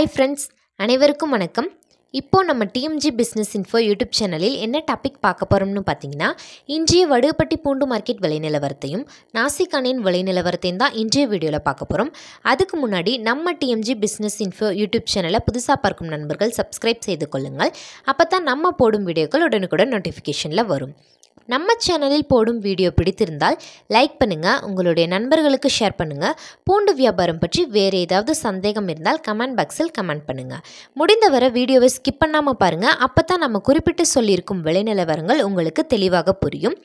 Hi friends அனைவருக்கும் வணக்கம். இப்போது நம்ம டிஎம்ஜி பிஸ்னஸ் இன்ஃபோ யூடியூப் சேனலில் என்ன டாபிக் பார்க்க போகிறோம்னு பார்த்தீங்கன்னா இன்றைய வடுகப்பட்டி பூண்டு மார்க்கெட் விலை நிலவரத்தையும் நாசிக்கானின் விலை நிலவரத்தையும் தான் இன்றைய வீடியோவில் பார்க்க போகிறோம் அதுக்கு முன்னாடி நம்ம டிஎம்ஜி பிஸ்னஸ் இன்ஃபோ யூடியூப் சேனலை புதுசாக பார்க்கும் நண்பர்கள் சப்ஸ்கிரைப் செய்து கொள்ளுங்கள். அப்போ தான் நம்ம போடும் வீடியோக்கள் உடனுக்குடன் நோட்டிஃபிகேஷனில் வரும். நம்ம சேனலில் போடும் வீடியோ பிடித்திருந்தால் லைக் பண்ணுங்கள் உங்களுடைய நண்பர்களுக்கு ஷேர் பண்ணுங்கள் பூண்டு வியாபாரம் பற்றி வேறு ஏதாவது சந்தேகம் இருந்தால் கமெண்ட் பாக்ஸில் கமெண்ட் பண்ணுங்கள் முடிந்தவரை வீடியோவை ஸ்கிப் பண்ணாமல் பாருங்கள் அப்போ தான் நம்ம குறிப்பிட்டு சொல்லியிருக்கும் விலை நிலவரங்கள் உங்களுக்கு தெளிவாக புரியும்.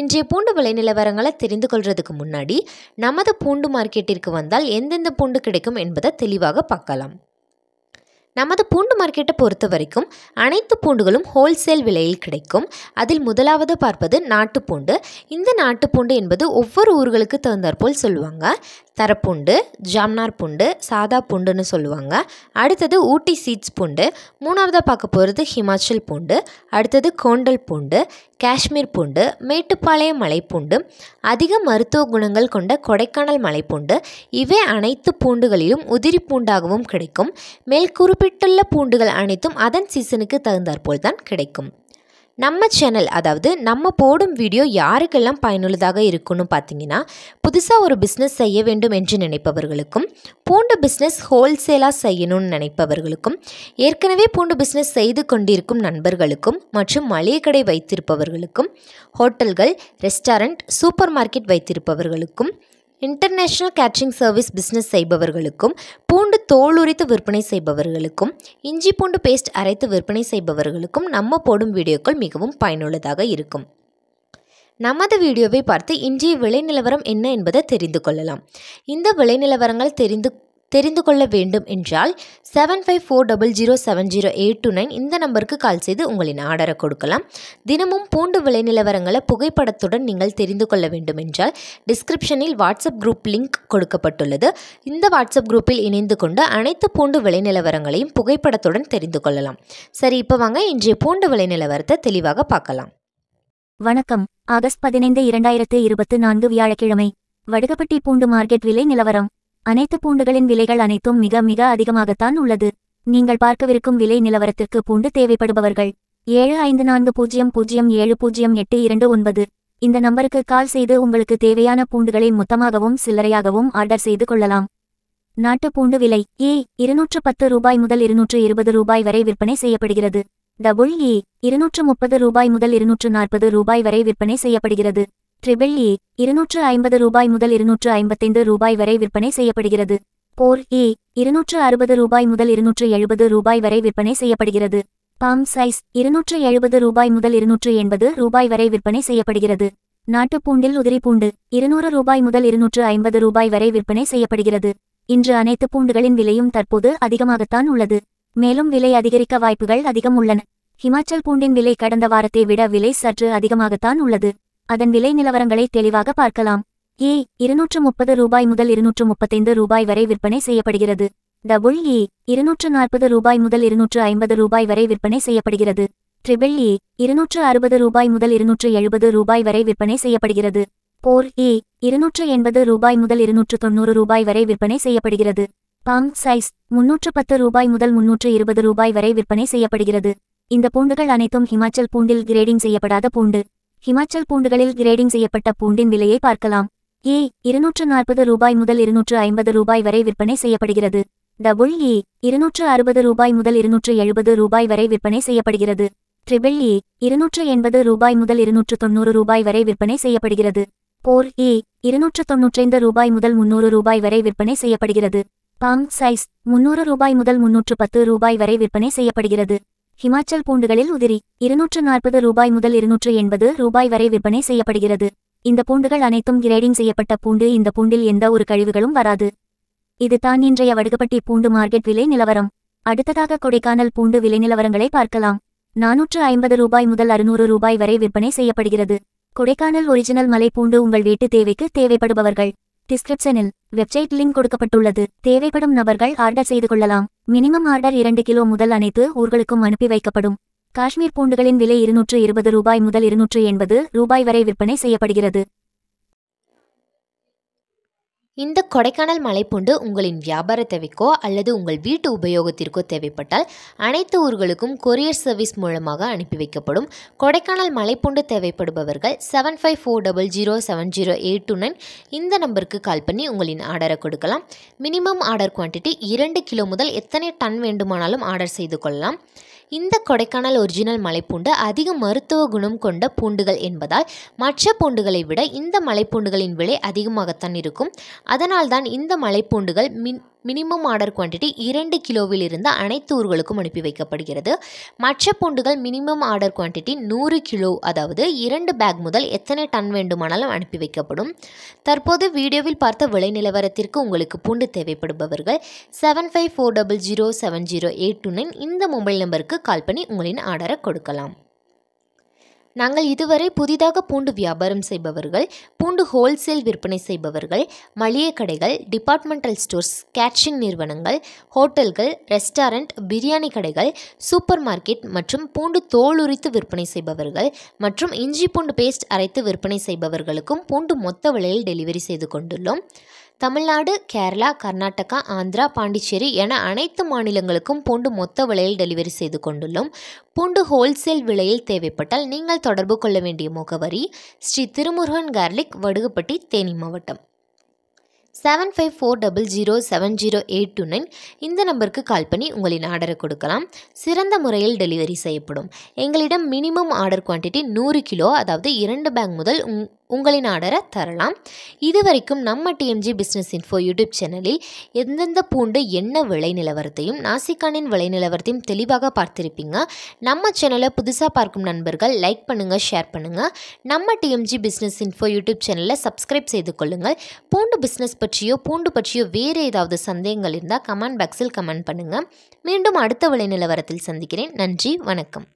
இன்றைய பூண்டு விலை நிலவரங்களை தெரிந்து கொள்வதுக்கு முன்னாடி நமது பூண்டு மார்க்கெட்டிற்கு வந்தால் எந்தெந்த பூண்டு கிடைக்கும் என்பதை தெளிவாக பார்க்கலாம். நமது பூண்டு மார்க்கெட்டை பொறுத்த வரைக்கும் அனைத்து பூண்டுகளும் ஹோல்சேல் விலையில் கிடைக்கும். அதில் முதலாவது பார்ப்பது நாட்டுப்பூண்டு. இந்த நாட்டுப்பூண்டு என்பது ஒவ்வொரு ஊர்களுக்கு தகுந்தாற்போல் சொல்லுவாங்க. தரப்பூண்டு ஜாம்னார் பூண்டு சாதா பூண்டுன்னு சொல்லுவாங்க. அடுத்தது ஊட்டி சீட்ஸ் பூண்டு. மூணாவதாக பார்க்க போகிறது ஹிமாச்சல் பூண்டு. அடுத்தது கோண்டல் பூண்டு. காஷ்மீர் பூண்டு மேட்டுப்பாளையம் மலைப்பூண்டு அதிக மருத்துவ குணங்கள் கொண்ட கொடைக்கானல் மலைப்பூண்டு. இவை அனைத்து பூண்டுகளிலும் உதிரி பூண்டாகவும் கிடைக்கும். மேல் குறிப்பிட்டுள்ள பூண்டுகள் அனைத்தும் அதன் சீசனுக்கு தகுந்தாற்போல் தான் கிடைக்கும். நம்ம சேனல் அதாவது நம்ம போடும் வீடியோ யாருக்கெல்லாம் பயனுள்ளதாக இருக்குன்னு பார்த்தீங்கன்னா புதுசாக ஒரு பிஸ்னஸ் செய்ய வேண்டும் என்று நினைப்பவர்களுக்கும் பூண்டு பிஸ்னஸ் ஹோல்சேலாக செய்யணும்னு நினைப்பவர்களுக்கும் ஏற்கனவே பூண்டு பிஸ்னஸ் செய்து கொண்டிருக்கும் நண்பர்களுக்கும் மற்றும் மளிகை கடை வைத்திருப்பவர்களுக்கும் ஹோட்டல்கள் ரெஸ்டாரண்ட் சூப்பர் மார்க்கெட் வைத்திருப்பவர்களுக்கும் இன்டர்நேஷ்னல் கேட்ரிங் சர்வீஸ் பிஸ்னஸ் செய்பவர்களுக்கும் பூண்டு தோல் உரித்து விற்பனை செய்பவர்களுக்கும் இஞ்சி பூண்டு பேஸ்ட் அரைத்து விற்பனை செய்பவர்களுக்கும் நம்ம போடும் வீடியோக்கள் மிகவும் பயனுள்ளதாக இருக்கும். நமது வீடியோவை பார்த்து இன்றைய விலை நிலவரம் என்ன என்பதை தெரிந்து கொள்ளலாம். இந்த விலை நிலவரங்கள் தெரிந்து தெரிந்து கொள்ள வேண்டும் என்றால் seven five four double zero seven zero eight two nine இந்த நம்பருக்கு கால் செய்து உங்களின் ஆர்டரை கொடுக்கலாம். தினமும் பூண்டு விலை நிலவரங்களை புகைப்படத்துடன் நீங்கள் தெரிந்து கொள்ள வேண்டும் என்றால் டிஸ்கிரிப்ஷனில் வாட்ஸ்அப் குரூப் லிங்க் கொடுக்கப்பட்டுள்ளது. இந்த வாட்ஸ்அப் குரூப்பில் இணைந்து கொண்டு அனைத்து பூண்டு விலை நிலவரங்களையும் புகைப்படத்துடன் தெரிந்து கொள்ளலாம். சரி இப்போ வாங்க இன்றைய பூண்டு விலை நிலவரத்தை தெளிவாக பார்க்கலாம். வணக்கம். ஆகஸ்ட் பதினைந்து இரண்டாயிரத்து இருபத்து நான்கு வியாழக்கிழமை வடுகப்பட்டி பூண்டு மார்க்கெட் விலை நிலவரம். அனைத்து பூண்டுகளின் விலைகள் அனைத்தும் மிக மிக அதிகமாகத்தான் உள்ளது. நீங்கள் பார்க்கவிருக்கும் விலை நிலவரத்திற்கு பூண்டு தேவைப்படுபவர்கள். ஏழு ஐந்து நான்கு பூஜ்ஜியம் பூஜ்ஜியம் ஏழு பூஜ்ஜியம் எட்டு இரண்டு ஒன்பது. இந்த நம்பருக்கு கால் செய்து உங்களுக்கு தேவையான பூண்டுகளை மொத்தமாகவும் சில்லறையாகவும் ஆர்டர் செய்து கொள்ளலாம். நாட்டு பூண்டு விலை ஏ இருநூற்று பத்து ரூபாய் முதல் இருநூற்று இருபது ரூபாய் வரை விற்பனை செய்யப்படுகிறது. டபுள் ஏ இருநூற்று முப்பது ரூபாய் முதல் இருநூற்று நாற்பது ரூபாய் வரை விற்பனை செய்யப்படுகிறது. ட்ரிபிள் ஏ இருநூற்று ஐம்பது ரூபாய் முதல் இருநூற்று ஐம்பத்தைந்து ரூபாய் வரை விற்பனை செய்யப்படுகிறது. போர் ஏ இருநூற்று அறுபது ரூபாய் முதல் இருநூற்று எழுபது ரூபாய் வரை விற்பனை செய்யப்படுகிறது. பாம் சைஸ் இருநூற்று எழுபது ரூபாய் முதல் இருநூற்று எண்பது ரூபாய் வரை விற்பனை செய்யப்படுகிறது. நாட்டுப் பூண்டில் உதிரி பூண்டு இருநூறு ரூபாய் முதல் இருநூற்று ஐம்பது ரூபாய் வரை விற்பனை செய்யப்படுகிறது. இன்று அனைத்து பூண்டுகளின் விலையும் தற்போது அதிகமாகத்தான் உள்ளது. மேலும் விலை அதிகரிக்க வாய்ப்புகள் அதிகம் உள்ளன. ஹிமாச்சல் பூண்டின் விலை கடந்த வாரத்தை விட விலை சற்று அதிகமாகத்தான் உள்ளது. அதன் விலை நிலவரங்களை தெளிவாக பார்க்கலாம். ஏ இருநூற்று முப்பது ரூபாய் முதல் இருநூற்று முப்பத்தைந்து ரூபாய் வரை விற்பனை செய்யப்படுகிறது. டபுள் ஏ இருநூற்று நாற்பது ரூபாய் முதல் இருநூற்று ஐம்பது ரூபாய் வரை விற்பனை செய்யப்படுகிறது. ட்ரிபிள் ஏ இருநூற்று அறுபது ரூபாய் முதல் இருநூற்று எழுபது ரூபாய் வரை விற்பனை செய்யப்படுகிறது. போர் ஏ இருநூற்று எண்பது ரூபாய் முதல் இருநூற்று தொண்ணூறு ரூபாய் வரை விற்பனை செய்யப்படுகிறது. பாம் சைஸ் முன்னூற்று பத்து ரூபாய் முதல் முன்னூற்று இருபது ரூபாய் வரை விற்பனை செய்யப்படுகிறது. இந்த பூண்டுகள் அனைத்தும் ஹிமாச்சல் பூண்டில் கிரேடிங் செய்யப்படாத பூண்டு. ஹிமாச்சல் பூண்டுகளில் கிரேடிங் செய்யப்பட்ட பூண்டின் விலையை பார்க்கலாம். ஏ இருநூற்று நாற்பது ரூபாய் முதல் இருநூற்று ஐம்பது ரூபாய் வரை விற்பனை செய்யப்படுகிறது. டபுள் ஏ இருநூற்று அறுபது ரூபாய் முதல் இருநூற்று எழுபது ரூபாய் வரை விற்பனை செய்யப்படுகிறது. ட்ரிபிள் ஏ இருநூற்று எண்பது ரூபாய் முதல் இருநூற்று தொண்ணூறு ரூபாய் வரை விற்பனை செய்யப்படுகிறது. போர் ஏ இருநூற்று தொன்னூற்றைந்து ரூபாய் முதல் முன்னூறு ரூபாய் வரை விற்பனை செய்யப்படுகிறது. பாம் சைஸ் முன்னூறு ரூபாய் முதல் முன்னூற்று பத்து ரூபாய் வரை விற்பனை செய்யப்படுகிறது. ஹிமாச்சல் பூண்டுகளில் உதிரி இருநூற்று நாற்பது ரூபாய் முதல் இருநூற்று எண்பது ரூபாய் வரை விற்பனை செய்யப்படுகிறது. இந்த பூண்டுகள் அனைத்தும் கிரேடிங் செய்யப்பட்ட பூண்டு இந்த பூண்டில் எந்த ஒரு கழிவுகளும் வராது. இது தான் இன்றைய வடுகப்பட்டி பூண்டு மார்க்கெட் விலை நிலவரம். அடுத்ததாக கொடைக்கானல் பூண்டு விலை நிலவரங்களை பார்க்கலாம். நானூற்று ஐம்பது ரூபாய் முதல் அறுநூறு ரூபாய் வரை விற்பனை செய்யப்படுகிறது. கொடைக்கானல் ஒரிஜினல் மலை பூண்டு உங்கள் வீட்டு தேவைக்கு தேவைப்படுபவர்கள். டிஸ்கிரிப்ஷனில் வெப்சைட் லிங்க் கொடுக்கப்பட்டுள்ளது. தேவைப்படும் நபர்கள் ஆர்டர் செய்து கொள்ளலாம். மினிமம் ஆர்டர் இரண்டு கிலோ முதல் அனைத்து ஊர்களுக்கும் அனுப்பி வைக்கப்படும். காஷ்மீர் பூண்டுகளின் விலை இருநூற்று இருபது ரூபாய் முதல் இருநூற்று எண்பது ரூபாய் வரை விற்பனை செய்யப்படுகிறது. இந்த கொடைக்கானல் மலைப்பூண்டு உங்களின் வியாபார தேவைக்கோ அல்லது உங்கள் வீட்டு உபயோகத்திற்கோ தேவைப்பட்டால் அனைத்து ஊர்களுக்கும் கொரியர் சர்வீஸ் மூலமாக அனுப்பி வைக்கப்படும். கொடைக்கானல் மலைப்பூண்டு தேவைப்படுபவர்கள் seven five four double zero seven zero eight two nine இந்த நம்பருக்கு கால் பண்ணி உங்களின் ஆர்டரை கொடுக்கலாம். மினிமம் ஆர்டர் குவான்டிட்டி இரண்டு கிலோ முதல் எத்தனை டன் வேண்டுமானாலும் ஆர்டர் செய்து கொள்ளலாம். இந்த கொடைக்கானல் ஒரிஜினல் மலைப்பூண்டு அதிக மருத்துவ குணம் கொண்ட பூண்டுகள் என்பதால் மற்ற பூண்டுகளை விட இந்த மலைப்பூண்டுகளின் விலை அதிகமாகத்தான் இருக்கும். அதனால்தான் இந்த மலைப்பூண்டுகள் மின் மினிமம் ஆர்டர் குவான்டிட்டி இரண்டு கிலோவில் இருந்து அனைத்து ஊர்களுக்கும் அனுப்பி வைக்கப்படுகிறது. மற்ற பூண்டுகள் மினிமம் ஆர்டர் குவான்டிட்டி நூறு கிலோ அதாவது இரண்டு பேக் முதல் எத்தனை டன் வேண்டுமானாலும் அனுப்பி வைக்கப்படும். தற்போது வீடியோவில் பார்த்த விலை நிலவரத்திற்கு உங்களுக்கு பூண்டு தேவைப்படுபவர்கள் seven five four double zero seven zero eight two nine இந்த மொபைல் நம்பருக்கு கால் பண்ணி உங்களின் ஆர்டரை கொடுக்கலாம். நாங்கள் இதுவரை புதிதாக பூண்டு வியாபாரம் செய்பவர்கள் பூண்டு ஹோல்சேல் விற்பனை செய்பவர்கள் மளிகை கடைகள் டிபார்ட்மெண்டல் ஸ்டோர்ஸ் கேட்ரிங் நிறுவனங்கள் ஹோட்டல்கள் ரெஸ்டாரண்ட் பிரியாணி கடைகள் சூப்பர் மார்க்கெட் மற்றும் பூண்டு தோல் உரித்து விற்பனை செய்பவர்கள் மற்றும் இஞ்சி பூண்டு பேஸ்ட் அரைத்து விற்பனை செய்பவர்களுக்கும் பூண்டு மொத்த விலையில் டெலிவரி செய்து கொண்டுள்ளோம். தமிழ்நாடு கேரளா கர்நாடகா ஆந்திரா பாண்டிச்சேரி என அனைத்து மாநிலங்களுக்கும் பூண்டு மொத்த விலையில் டெலிவரி செய்து கொண்டுள்ளோம். பூண்டு ஹோல்சேல் விலையில் தேவைப்பட்டால் நீங்கள் தொடர்பு கொள்ள வேண்டிய முகவரி ஸ்ரீ திருமுருகன் கார்லிக் வடுகுப்பட்டி தேனி மாவட்டம். Seven five four double zero seven zero eight two nine இந்த நம்பருக்கு கால் பண்ணி உங்களின் ஆர்டரை கொடுக்கலாம். சிறந்த முறையில் டெலிவரி செய்யப்படும். எங்களிடம் மினிமம் ஆர்டர் குவான்டிட்டி நூறு கிலோ அதாவது இரண்டு பேக் முதல் உங் உங்களின் ஆர்டரை தரலாம். இதுவரைக்கும் நம்ம டிஎம்ஜி பிஸ்னஸ் இன்ஃபோ யூடியூப் சேனலில் எந்தெந்த பூண்டு என்ன விலை நிலவரத்தையும் நாசிக்கானின் விலை நிலவரத்தையும் தெளிவாக பார்த்திருப்பீங்க. நம்ம சேனலை புதுசாக பார்க்கும் நண்பர்கள் லைக் பண்ணுங்கள் ஷேர் பண்ணுங்கள் நம்ம டிஎம்ஜி பிஸ்னஸ் இன்ஃபோ யூடியூப் சேனலை சப்ஸ்கிரைப் செய்து கொள்ளுங்கள். பூண்டு பிஸ்னஸ் பற்றியோ பூண்டு பற்றியோ வேறு ஏதாவது சந்தேகங்கள் இருந்தால் கமெண்ட் பாக்ஸில் கமெண்ட் பண்ணுங்கள் மீண்டும் அடுத்த விலை நிலவரத்தில் சந்திக்கிறேன். நன்றி வணக்கம்.